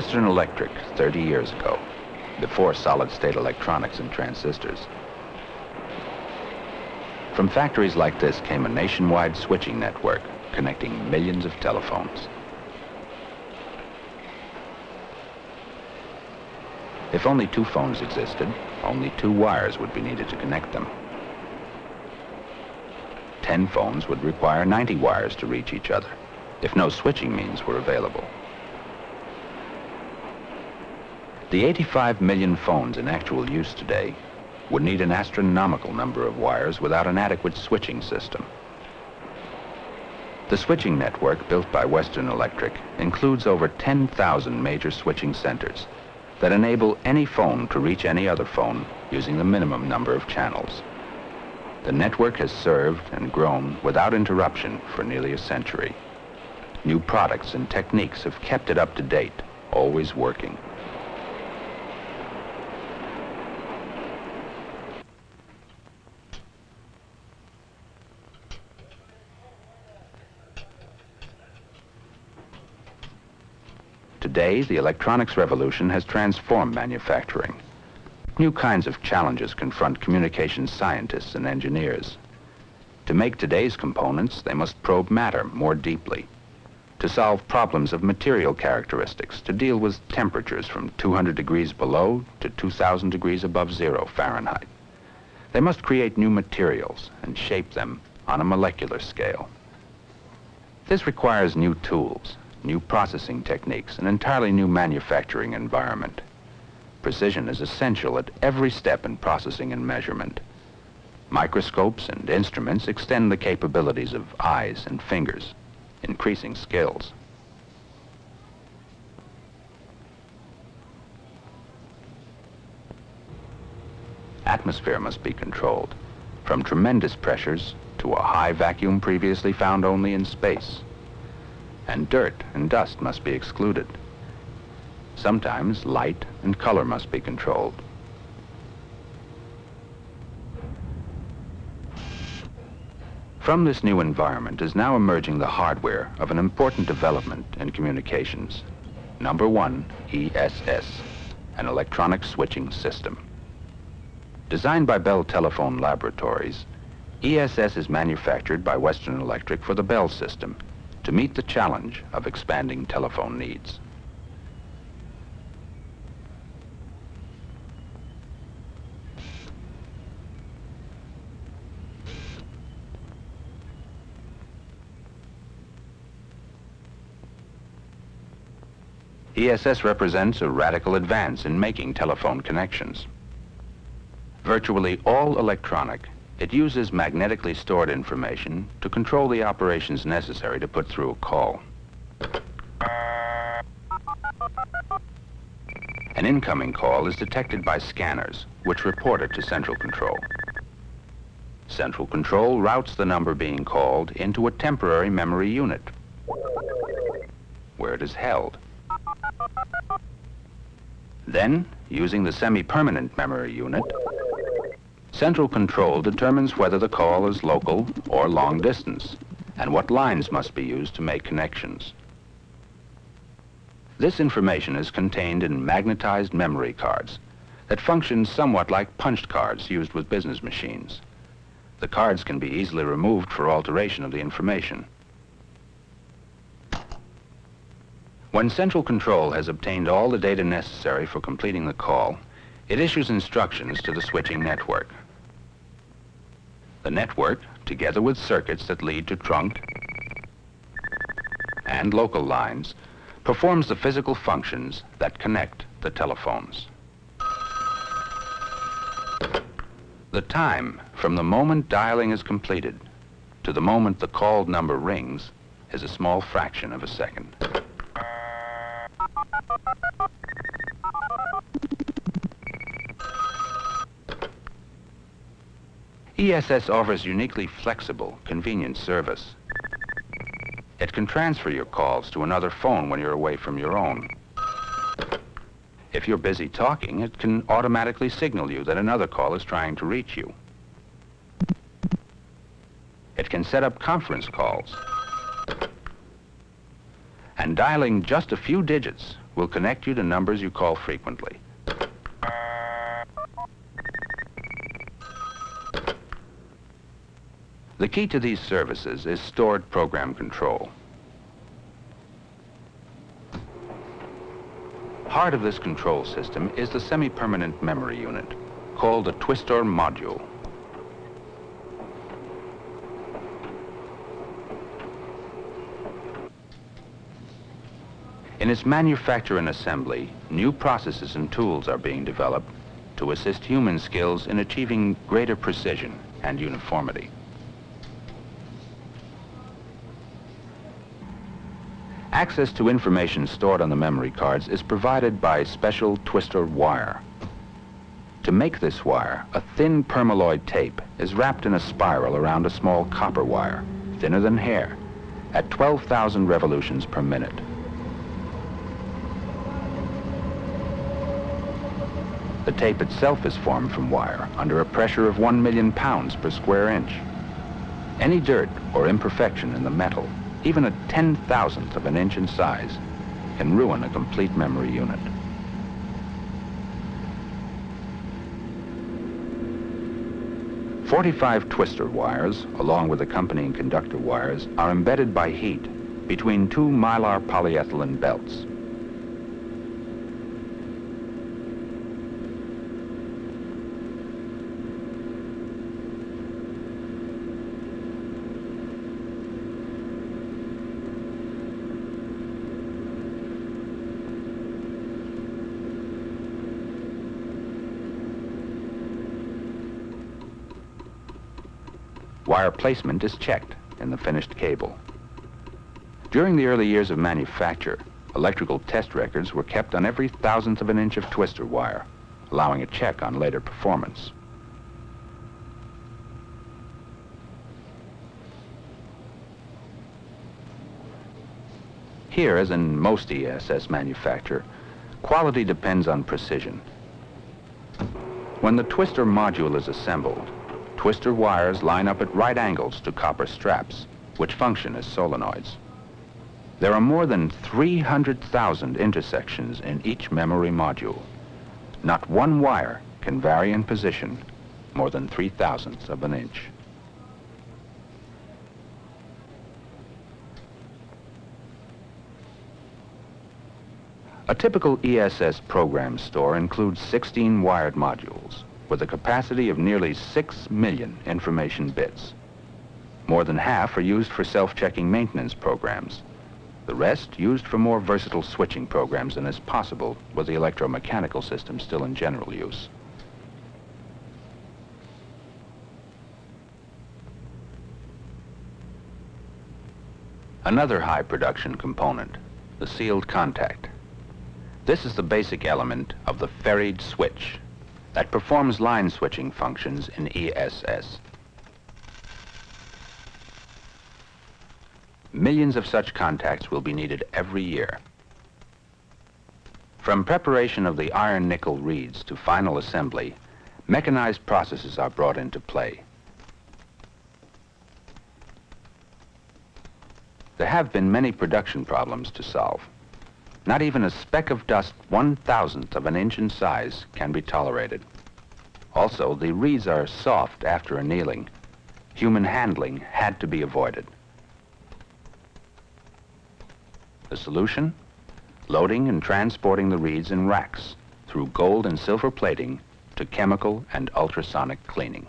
Western Electric 30 years ago, before solid-state electronics and transistors. From factories like this came a nationwide switching network connecting millions of telephones. If only two phones existed, only two wires would be needed to connect them. 10 phones would require 90 wires to reach each other, if no switching means were available. The 85 million phones in actual use today would need an astronomical number of wires without an adequate switching system. The switching network built by Western Electric includes over 10,000 major switching centers that enable any phone to reach any other phone using the minimum number of channels. The network has served and grown without interruption for nearly a century. New products and techniques have kept it up to date, always working. Today, the electronics revolution has transformed manufacturing. New kinds of challenges confront communications scientists and engineers. To make today's components, they must probe matter more deeply. To solve problems of material characteristics, to deal with temperatures from 200 degrees below to 2,000 degrees above zero Fahrenheit. They must create new materials and shape them on a molecular scale. This requires new tools, new processing techniques, an entirely new manufacturing environment. Precision is essential at every step in processing and measurement. Microscopes and instruments extend the capabilities of eyes and fingers, increasing skills. Atmosphere must be controlled, from tremendous pressures to a high vacuum previously found only in space and dirt and dust must be excluded. Sometimes light and color must be controlled. From this new environment is now emerging the hardware of an important development in communications. Number one, ESS, an electronic switching system. Designed by Bell Telephone Laboratories, ESS is manufactured by Western Electric for the Bell system to meet the challenge of expanding telephone needs. ESS represents a radical advance in making telephone connections. Virtually all electronic it uses magnetically stored information to control the operations necessary to put through a call. An incoming call is detected by scanners, which report it to Central Control. Central Control routes the number being called into a temporary memory unit, where it is held. Then, using the semi-permanent memory unit, Central control determines whether the call is local or long distance and what lines must be used to make connections. This information is contained in magnetized memory cards that function somewhat like punched cards used with business machines. The cards can be easily removed for alteration of the information. When Central Control has obtained all the data necessary for completing the call, it issues instructions to the switching network. The network, together with circuits that lead to trunk and local lines, performs the physical functions that connect the telephones. The time from the moment dialing is completed to the moment the called number rings is a small fraction of a second. ESS offers uniquely flexible, convenient service. It can transfer your calls to another phone when you're away from your own. If you're busy talking, it can automatically signal you that another call is trying to reach you. It can set up conference calls. And dialing just a few digits will connect you to numbers you call frequently. The key to these services is stored program control. Part of this control system is the semi-permanent memory unit, called a twistor module. In its manufacture and assembly, new processes and tools are being developed to assist human skills in achieving greater precision and uniformity. Access to information stored on the memory cards is provided by special twistor wire. To make this wire, a thin permalloy tape is wrapped in a spiral around a small copper wire, thinner than hair, at 12,000 revolutions per minute. The tape itself is formed from wire under a pressure of 1 million pounds per square inch. Any dirt or imperfection in the metal, even a 10,000th of an inch in size, can ruin a complete memory unit. Forty-five twistor wires, along with accompanying conductor wires, are embedded by heat between two mylar polyethylene belts. Wire placement is checked in the finished cable. During the early years of manufacture, electrical test records were kept on every thousandth of an inch of twistor wire, allowing a check on later performance. Here, as in most ESS manufacture, quality depends on precision. When the twistor module is assembled, Twistor wires line up at right angles to copper straps, which function as solenoids. There are more than 300,000 intersections in each memory module. Not one wire can vary in position more than three thousandths of an inch. A typical ESS program store includes 16 wired modules with a capacity of nearly 6 million information bits. More than half are used for self-checking maintenance programs. The rest used for more versatile switching programs than is possible with the electromechanical system still in general use. Another high production component, the sealed contact. This is the basic element of the ferreed switch that performs line switching functions in ESS. Millions of such contacts will be needed every year. From preparation of the iron-nickel reeds to final assembly, mechanized processes are brought into play. There have been many production problems to solve. Not even a speck of dust one thousandth of an inch in size can be tolerated. Also, the reeds are soft after annealing. Human handling had to be avoided. The solution? Loading and transporting the reeds in racks through gold and silver plating to chemical and ultrasonic cleaning.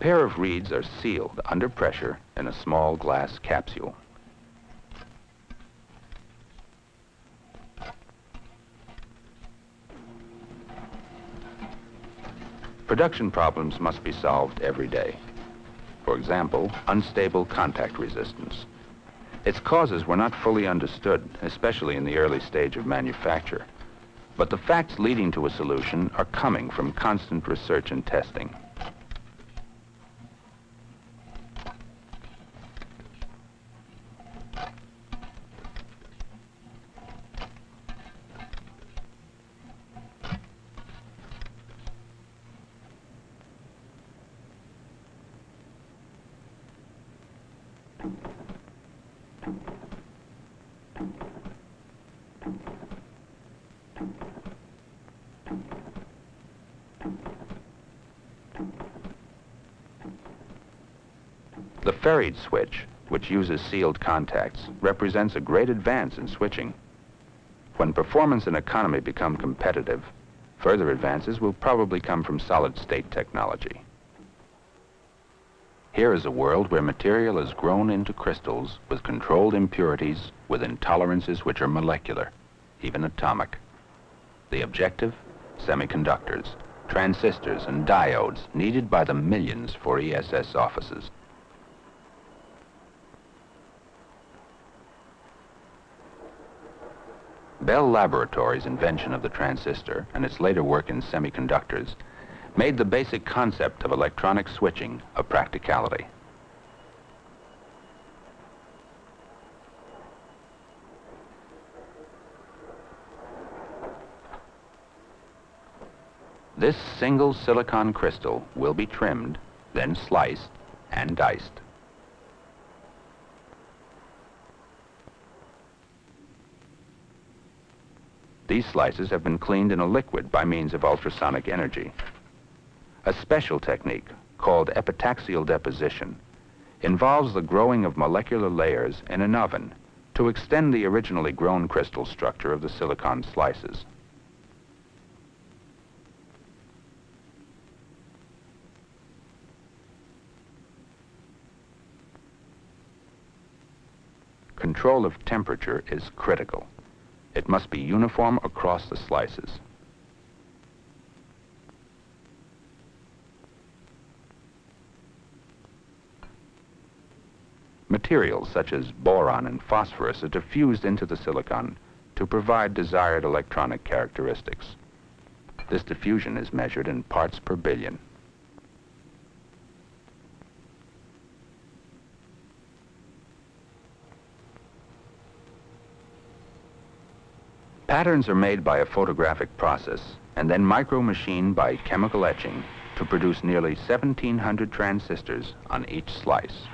Pair of reeds are sealed under pressure in a small glass capsule. Production problems must be solved every day. For example, unstable contact resistance. Its causes were not fully understood, especially in the early stage of manufacture. But the facts leading to a solution are coming from constant research and testing. Ferried switch, which uses sealed contacts, represents a great advance in switching. When performance and economy become competitive, further advances will probably come from solid-state technology. Here is a world where material is grown into crystals with controlled impurities, with intolerances which are molecular, even atomic. The objective? Semiconductors, transistors, and diodes needed by the millions for ESS offices. Bell Laboratories' invention of the transistor and its later work in semiconductors made the basic concept of electronic switching a practicality. This single silicon crystal will be trimmed, then sliced and diced. These slices have been cleaned in a liquid by means of ultrasonic energy. A special technique, called epitaxial deposition, involves the growing of molecular layers in an oven to extend the originally grown crystal structure of the silicon slices. Control of temperature is critical. It must be uniform across the slices. Materials such as boron and phosphorus are diffused into the silicon to provide desired electronic characteristics. This diffusion is measured in parts per billion. Patterns are made by a photographic process and then micro-machined by chemical etching to produce nearly 1,700 transistors on each slice.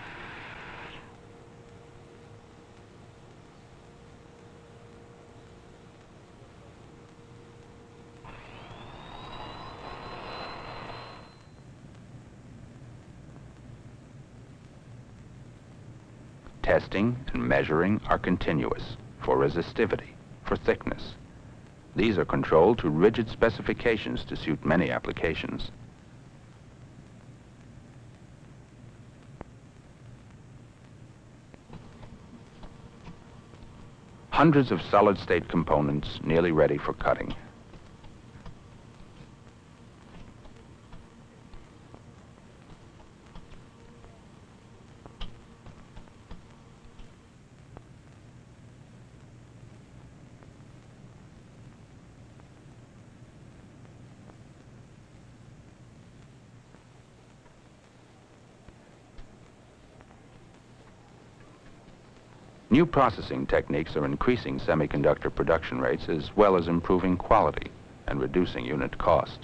Testing and measuring are continuous for resistivity for thickness. These are controlled to rigid specifications to suit many applications. Hundreds of solid-state components nearly ready for cutting. New processing techniques are increasing semiconductor production rates as well as improving quality and reducing unit cost.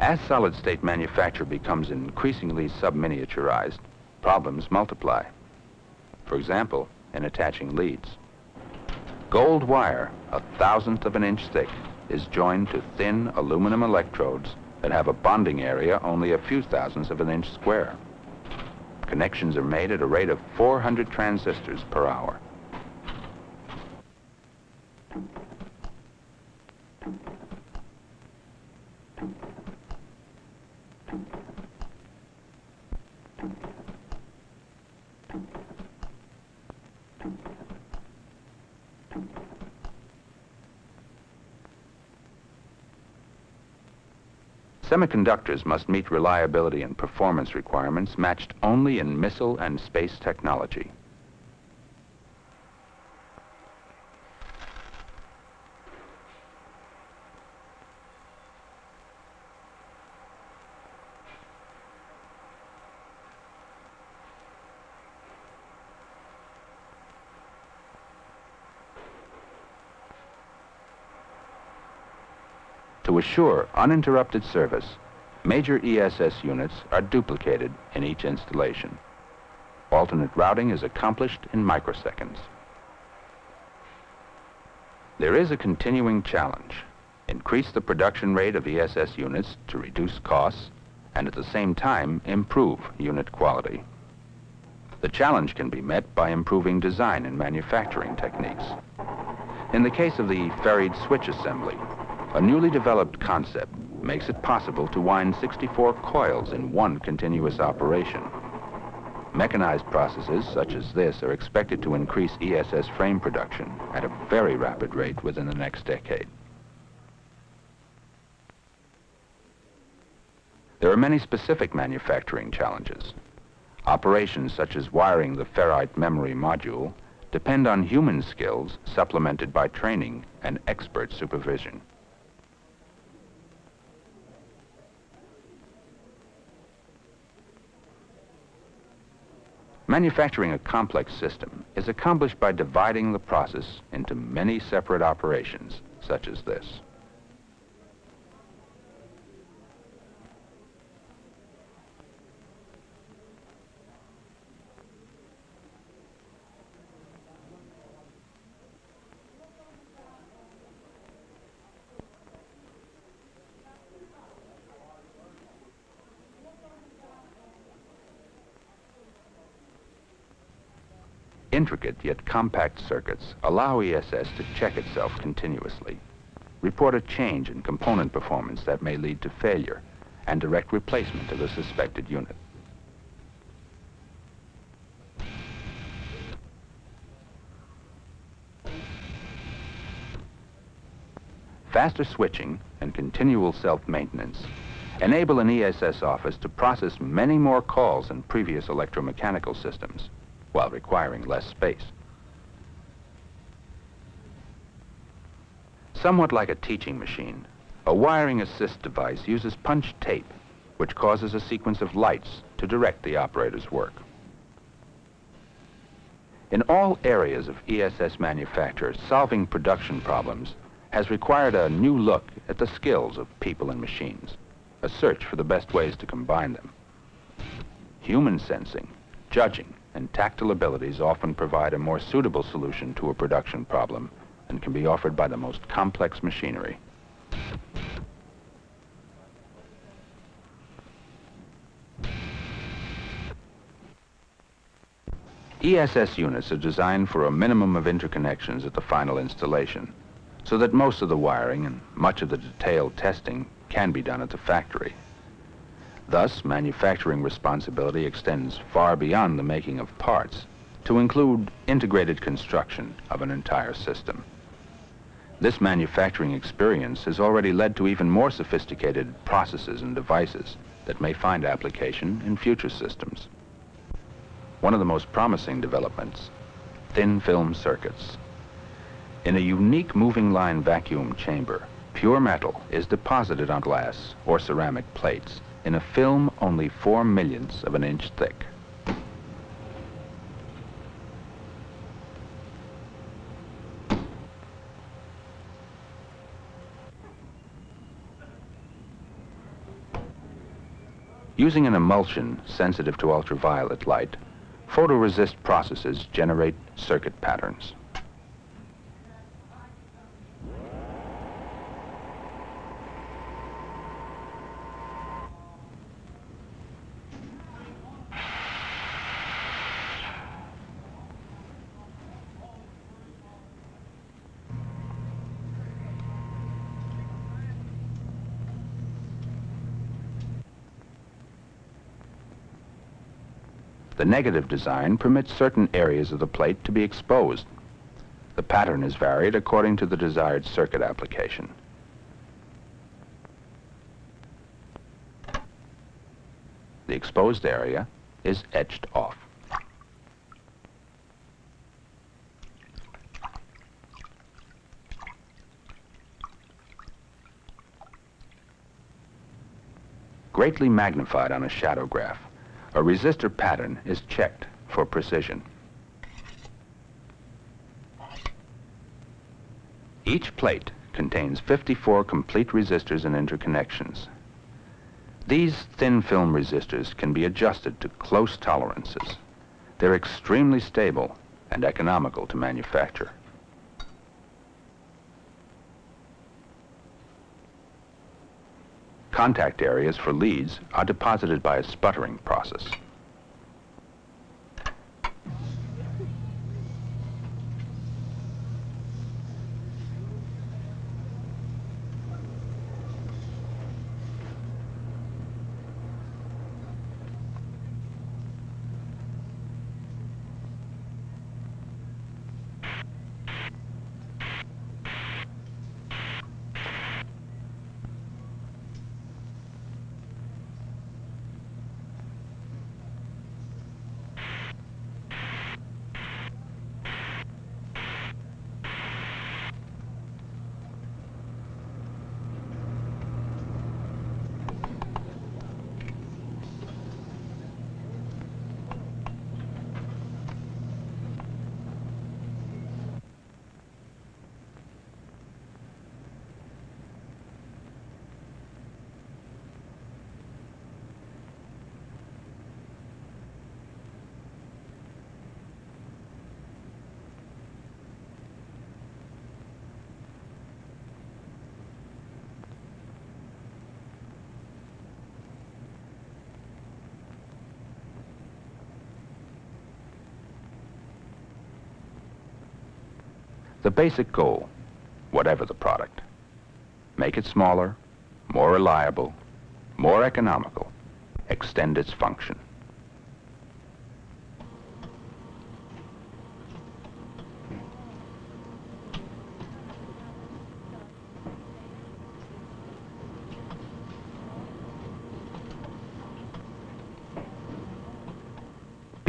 As solid-state manufacture becomes increasingly sub-miniaturized, problems multiply. For example, in attaching leads. Gold wire, a thousandth of an inch thick, is joined to thin aluminum electrodes that have a bonding area only a few thousandths of an inch square. Connections are made at a rate of 400 transistors per hour. Semiconductors must meet reliability and performance requirements matched only in missile and space technology. To assure uninterrupted service, major ESS units are duplicated in each installation. Alternate routing is accomplished in microseconds. There is a continuing challenge. Increase the production rate of ESS units to reduce costs and at the same time improve unit quality. The challenge can be met by improving design and manufacturing techniques. In the case of the ferreed switch assembly, a newly developed concept makes it possible to wind 64 coils in one continuous operation. Mechanized processes such as this are expected to increase ESS frame production at a very rapid rate within the next decade. There are many specific manufacturing challenges. Operations such as wiring the ferrite memory module depend on human skills supplemented by training and expert supervision. Manufacturing a complex system is accomplished by dividing the process into many separate operations, such as this. Intricate yet compact circuits allow ESS to check itself continuously, report a change in component performance that may lead to failure, and direct replacement of the suspected unit. Faster switching and continual self-maintenance enable an ESS office to process many more calls than previous electromechanical systems while requiring less space. Somewhat like a teaching machine, a wiring assist device uses punch tape, which causes a sequence of lights to direct the operator's work. In all areas of ESS manufacture, solving production problems has required a new look at the skills of people and machines, a search for the best ways to combine them. Human sensing, judging, and tactile abilities often provide a more suitable solution to a production problem than can be offered by the most complex machinery. ESS units are designed for a minimum of interconnections at the final installation, so that most of the wiring and much of the detailed testing can be done at the factory. Thus, manufacturing responsibility extends far beyond the making of parts to include integrated construction of an entire system. This manufacturing experience has already led to even more sophisticated processes and devices that may find application in future systems. One of the most promising developments, thin film circuits. In a unique moving line vacuum chamber, pure metal is deposited on glass or ceramic plates in a film only four millionths of an inch thick. Using an emulsion sensitive to ultraviolet light, photoresist processes generate circuit patterns. The negative design permits certain areas of the plate to be exposed. The pattern is varied according to the desired circuit application. The exposed area is etched off. Greatly magnified on a shadow graph, a resistor pattern is checked for precision. Each plate contains 54 complete resistors and interconnections. These thin film resistors can be adjusted to close tolerances. They're extremely stable and economical to manufacture. Contact areas for leads are deposited by a sputtering process. The basic goal, whatever the product, make it smaller, more reliable, more economical, extend its function.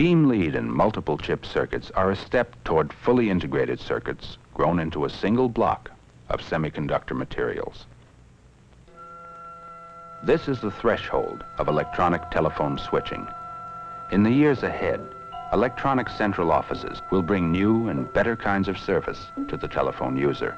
Beam lead and multiple chip circuits are a step toward fully integrated circuits grown into a single block of semiconductor materials. This is the threshold of electronic telephone switching. In the years ahead, electronic central offices will bring new and better kinds of service to the telephone user.